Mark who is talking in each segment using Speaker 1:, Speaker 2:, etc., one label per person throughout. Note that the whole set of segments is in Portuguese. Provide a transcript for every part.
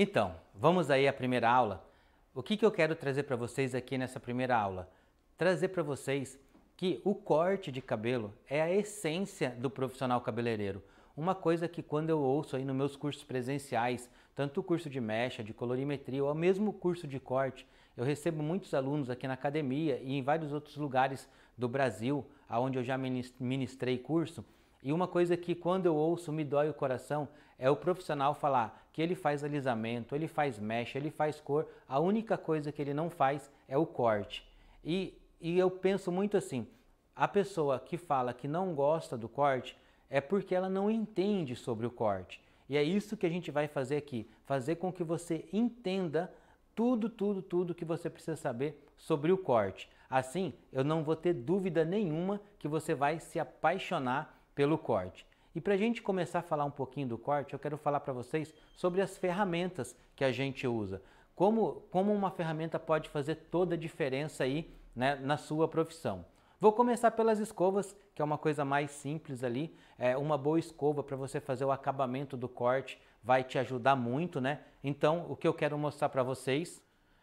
Speaker 1: Então, vamos aí à primeira aula. O que, que eu quero trazer para vocês aqui nessa primeira aula? Trazer para vocês que o corte de cabelo é a essência do profissional cabeleireiro. Uma coisa que quando eu ouço aí nos meus cursos presenciais, tanto o curso de mecha, de colorimetria ou mesmo o curso de corte, eu recebo muitos alunos aqui na academia e em vários outros lugares do Brasil, aonde eu já ministrei curso, e uma coisa que quando eu ouço me dói o coração é o profissional falar que ele faz alisamento, ele faz mecha, ele faz cor, a única coisa que ele não faz é o corte. E, e eu penso muito assim, a pessoa que fala que não gosta do corte é porque ela não entende sobre o corte. E é isso que a gente vai fazer aqui, fazer com que você entenda tudo, tudo, tudo que você precisa saber sobre o corte. Assim, eu não vou ter dúvida nenhuma que você vai se apaixonar pelo corte. E para a gente começar a falar um pouquinho do corte, eu quero falar para vocês sobre as ferramentas que a gente usa. Como, como uma ferramenta pode fazer toda a diferença aí né, na sua profissão. Vou começar pelas escovas, que é uma coisa mais simples ali. É uma boa escova para você fazer o acabamento do corte vai te ajudar muito, né? Então, o que eu quero mostrar para vocês,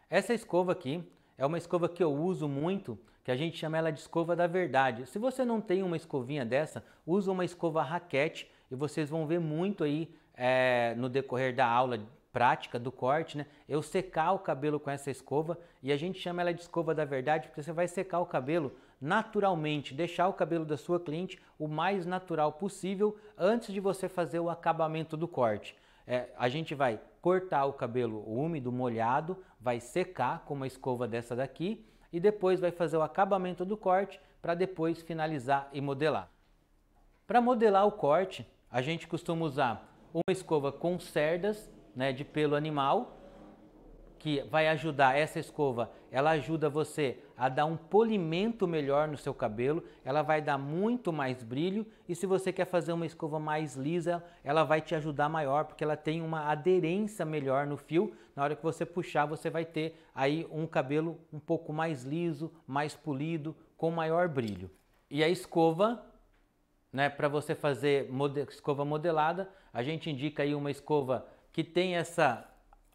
Speaker 1: essa escova aqui é uma escova que eu uso muito que a gente chama ela de escova da verdade. Se você não tem uma escovinha dessa, usa uma escova raquete e vocês vão ver muito aí é, no decorrer da aula prática do corte, né? Eu secar o cabelo com essa escova e a gente chama ela de escova da verdade porque você vai secar o cabelo naturalmente, deixar o cabelo da sua cliente o mais natural possível antes de você fazer o acabamento do corte. É, a gente vai cortar o cabelo úmido, molhado, vai secar com uma escova dessa daqui e depois vai fazer o acabamento do corte para depois finalizar e modelar. Para modelar o corte, a gente costuma usar uma escova com cerdas né, de pelo animal, que vai ajudar essa escova, ela ajuda você a dar um polimento melhor no seu cabelo, ela vai dar muito mais brilho e se você quer fazer uma escova mais lisa, ela vai te ajudar maior porque ela tem uma aderência melhor no fio. Na hora que você puxar, você vai ter aí um cabelo um pouco mais liso, mais polido, com maior brilho. E a escova, né, para você fazer escova modelada, a gente indica aí uma escova que tem essa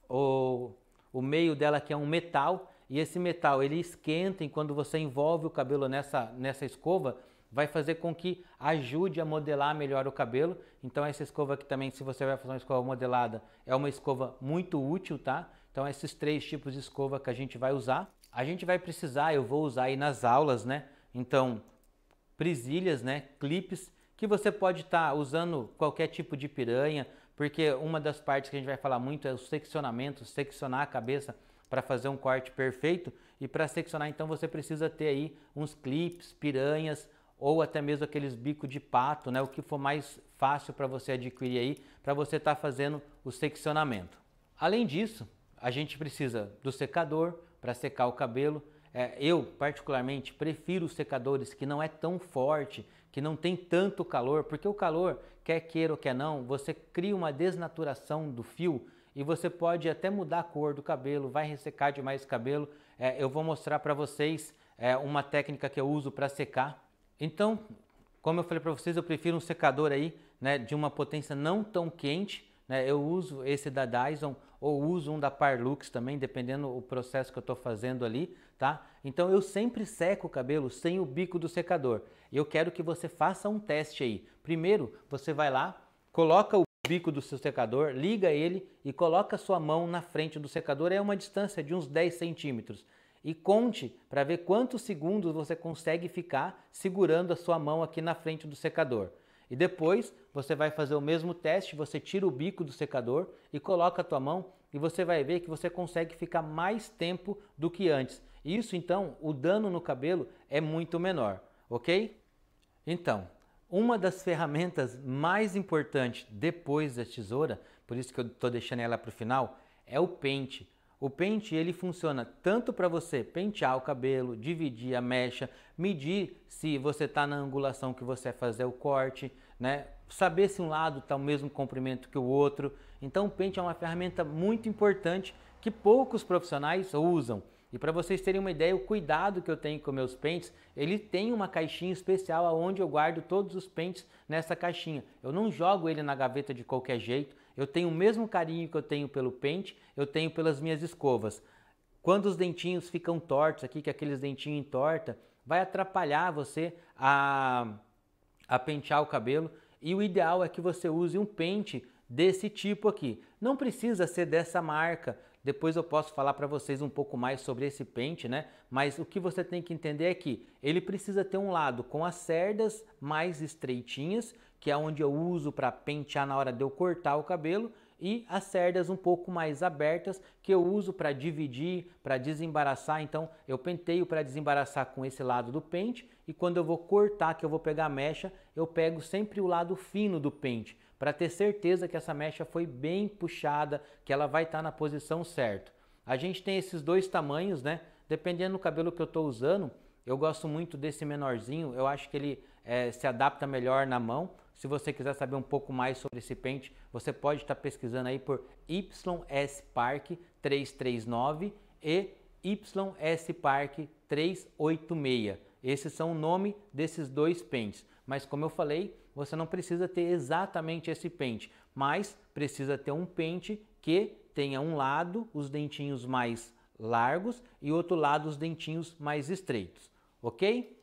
Speaker 1: o, o meio dela que é um metal e esse metal ele esquenta e quando você envolve o cabelo nessa, nessa escova, vai fazer com que ajude a modelar melhor o cabelo. Então essa escova aqui também, se você vai fazer uma escova modelada, é uma escova muito útil, tá? Então esses três tipos de escova que a gente vai usar. A gente vai precisar, eu vou usar aí nas aulas, né? Então, presilhas, né? Clipes, que você pode estar tá usando qualquer tipo de piranha, porque uma das partes que a gente vai falar muito é o seccionamento, seccionar a cabeça para fazer um corte perfeito e para seccionar então você precisa ter aí uns clips, piranhas ou até mesmo aqueles bicos de pato, né? O que for mais fácil para você adquirir aí, para você estar tá fazendo o seccionamento. Além disso, a gente precisa do secador para secar o cabelo. É, eu, particularmente, prefiro os secadores que não é tão forte, que não tem tanto calor, porque o calor, quer queira ou quer não, você cria uma desnaturação do fio e você pode até mudar a cor do cabelo, vai ressecar demais o cabelo. É, eu vou mostrar para vocês é, uma técnica que eu uso para secar. Então, como eu falei para vocês, eu prefiro um secador aí né, de uma potência não tão quente. Né, eu uso esse da Dyson ou uso um da Parlux também, dependendo do processo que eu estou fazendo ali, tá? Então eu sempre seco o cabelo sem o bico do secador. Eu quero que você faça um teste aí. Primeiro, você vai lá, coloca o bico do seu secador, liga ele e coloca sua mão na frente do secador, é uma distância de uns 10 centímetros. E conte para ver quantos segundos você consegue ficar segurando a sua mão aqui na frente do secador. E depois você vai fazer o mesmo teste, você tira o bico do secador e coloca a tua mão e você vai ver que você consegue ficar mais tempo do que antes. Isso então, o dano no cabelo é muito menor, ok? Então, uma das ferramentas mais importantes depois da tesoura, por isso que eu estou deixando ela para o final, é o pente. O pente ele funciona tanto para você pentear o cabelo, dividir a mecha, medir se você está na angulação que você vai fazer o corte, né? saber se um lado está o mesmo comprimento que o outro. Então o pente é uma ferramenta muito importante que poucos profissionais usam. E para vocês terem uma ideia, o cuidado que eu tenho com meus pentes, ele tem uma caixinha especial aonde eu guardo todos os pentes nessa caixinha. Eu não jogo ele na gaveta de qualquer jeito. Eu tenho o mesmo carinho que eu tenho pelo pente, eu tenho pelas minhas escovas. Quando os dentinhos ficam tortos aqui, que aqueles dentinhos entorta, vai atrapalhar você a, a pentear o cabelo. E o ideal é que você use um pente desse tipo aqui. Não precisa ser dessa marca. Depois eu posso falar para vocês um pouco mais sobre esse pente, né? Mas o que você tem que entender é que ele precisa ter um lado com as cerdas mais estreitinhas, que é onde eu uso para pentear na hora de eu cortar o cabelo, e as cerdas um pouco mais abertas que eu uso para dividir, para desembaraçar. Então eu penteio para desembaraçar com esse lado do pente e quando eu vou cortar, que eu vou pegar a mecha, eu pego sempre o lado fino do pente para ter certeza que essa mecha foi bem puxada, que ela vai estar tá na posição certa. A gente tem esses dois tamanhos, né? Dependendo do cabelo que eu estou usando, eu gosto muito desse menorzinho, eu acho que ele é, se adapta melhor na mão. Se você quiser saber um pouco mais sobre esse pente, você pode estar pesquisando aí por YS Park 339 e YS Park 386. Esses são o nome desses dois pentes. Mas como eu falei, você não precisa ter exatamente esse pente, mas precisa ter um pente que tenha um lado os dentinhos mais largos e outro lado os dentinhos mais estreitos, ok?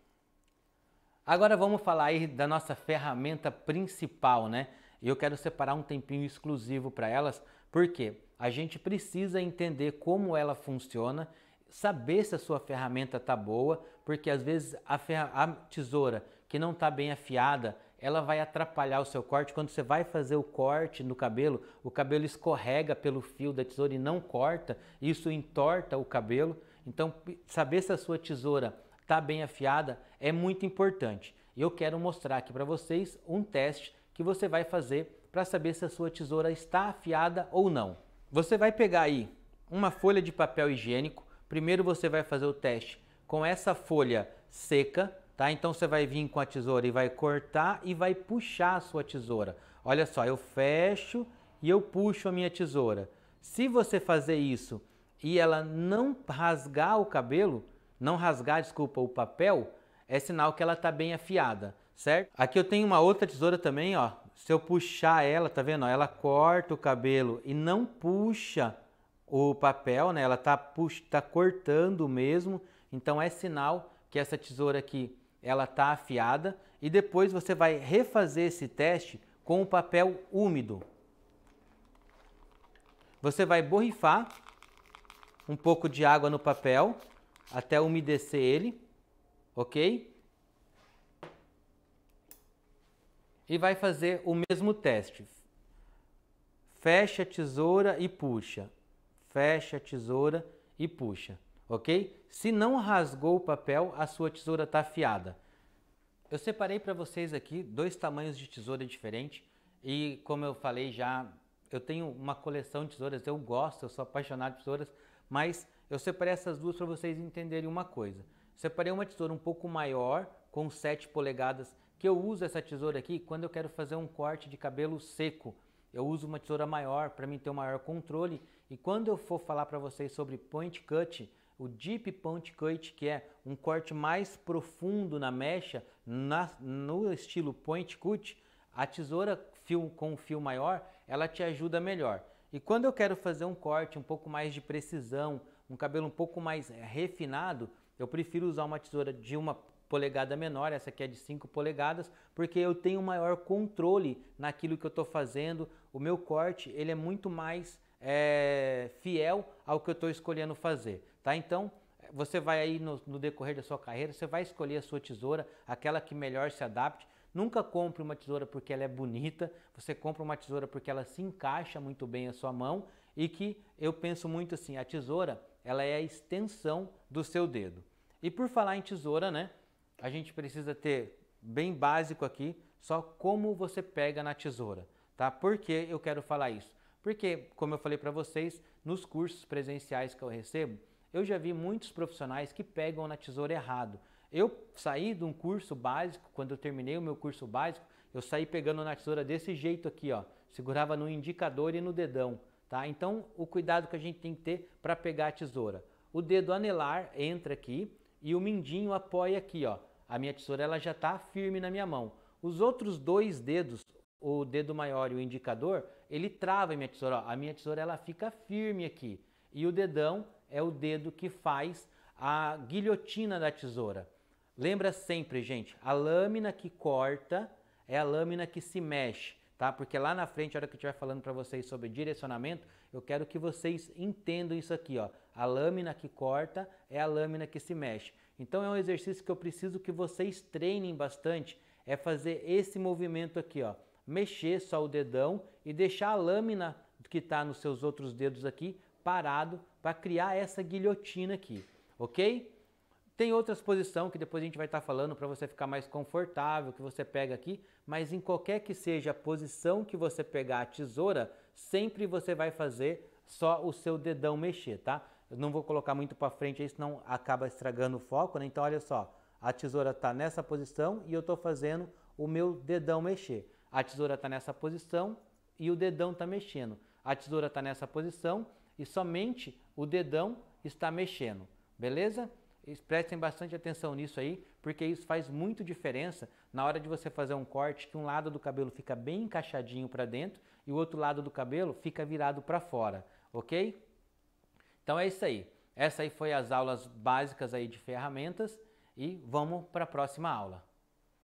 Speaker 1: Agora vamos falar aí da nossa ferramenta principal, né? Eu quero separar um tempinho exclusivo para elas, porque a gente precisa entender como ela funciona, saber se a sua ferramenta tá boa, porque às vezes a, a tesoura que não está bem afiada, ela vai atrapalhar o seu corte. Quando você vai fazer o corte no cabelo, o cabelo escorrega pelo fio da tesoura e não corta, isso entorta o cabelo. Então, saber se a sua tesoura está bem afiada é muito importante. E eu quero mostrar aqui para vocês um teste que você vai fazer para saber se a sua tesoura está afiada ou não. Você vai pegar aí uma folha de papel higiênico. Primeiro você vai fazer o teste com essa folha seca, tá? Então você vai vir com a tesoura e vai cortar e vai puxar a sua tesoura. Olha só, eu fecho e eu puxo a minha tesoura. Se você fazer isso e ela não rasgar o cabelo, não rasgar, desculpa, o papel, é sinal que ela está bem afiada, certo? Aqui eu tenho uma outra tesoura também, ó. Se eu puxar ela, tá vendo? Ela corta o cabelo e não puxa o papel, né? Ela está tá cortando mesmo. Então é sinal que essa tesoura aqui ela está afiada. E depois você vai refazer esse teste com o papel úmido. Você vai borrifar um pouco de água no papel até umedecer ele, ok? E vai fazer o mesmo teste. Fecha a tesoura e puxa. Fecha a tesoura e puxa, ok? Se não rasgou o papel, a sua tesoura está afiada. Eu separei para vocês aqui dois tamanhos de tesoura diferentes e como eu falei já, eu tenho uma coleção de tesouras, eu gosto, eu sou apaixonado por tesouras, mas eu separei essas duas para vocês entenderem uma coisa. Separei uma tesoura um pouco maior, com 7 polegadas, que eu uso essa tesoura aqui quando eu quero fazer um corte de cabelo seco. Eu uso uma tesoura maior para mim ter um maior controle. E quando eu for falar para vocês sobre point cut, o deep point cut, que é um corte mais profundo na mecha, na, no estilo point cut, a tesoura fio, com um fio maior, ela te ajuda melhor. E quando eu quero fazer um corte um pouco mais de precisão, um cabelo um pouco mais eh, refinado, eu prefiro usar uma tesoura de uma polegada menor, essa aqui é de 5 polegadas, porque eu tenho maior controle naquilo que eu estou fazendo. O meu corte ele é muito mais é, fiel ao que eu estou escolhendo fazer, tá? Então você vai aí no, no, decorrer da sua carreira, você vai escolher a sua tesoura, aquela que melhor se adapte. Nunca compre uma tesoura porque ela é bonita, você compra uma tesoura porque ela se encaixa muito bem à sua mão e que eu penso muito assim, a tesoura ela é a extensão do seu dedo. E por falar em tesoura, né? A gente precisa ter bem básico aqui, só como você pega na tesoura, tá? Por que eu quero falar isso? Porque, como eu falei para vocês, nos cursos presenciais que eu recebo, eu já vi muitos profissionais que pegam na tesoura errado. Eu saí de um curso básico, quando eu terminei o meu curso básico, eu saí pegando na tesoura desse jeito aqui, ó. Segurava no indicador e no dedão. Tá? Então, o cuidado que a gente tem que ter para pegar a tesoura. o dedo anelar entra aqui e o mindinho apoia aqui, ó. A minha tesoura ela já está firme na minha mão. Os outros dois dedos, o dedo maior e o indicador, ele trava a minha tesoura. Ó. A minha tesoura ela fica firme aqui. E o dedão é o dedo que faz a guilhotina da tesoura. Lembra sempre, gente, a lâmina que corta é a lâmina que se mexe, tá? Porque lá na frente, a hora que eu estiver falando para vocês sobre direcionamento, eu quero que vocês entendam isso aqui, ó. A lâmina que corta é a lâmina que se mexe. Então é um exercício que eu preciso que vocês treinem bastante, é fazer esse movimento aqui, ó. Mexer só o dedão e deixar a lâmina que está nos seus outros dedos aqui parado para criar essa guilhotina aqui, ok? Tem outras posições que depois a gente vai estar tá falando para você ficar mais confortável, que você pega aqui, mas em qualquer que seja a posição que você pegar a tesoura, sempre você vai fazer só o seu dedão mexer, tá? Eu não vou colocar muito para frente aí, senão acaba estragando o foco, né? Então olha só, a tesoura está nessa posição e eu estou fazendo o meu dedão mexer. A tesoura está nessa posição e o dedão está mexendo. A tesoura está nessa posição e somente o dedão está mexendo, beleza? Prestem bastante atenção nisso aí, porque isso faz muito diferença na hora de você fazer um corte que um lado do cabelo fica bem encaixadinho para dentro e o outro lado do cabelo fica virado para fora, ok? Então é isso aí. Essa aí foi as aulas básicas aí de ferramentas e vamos para a próxima aula.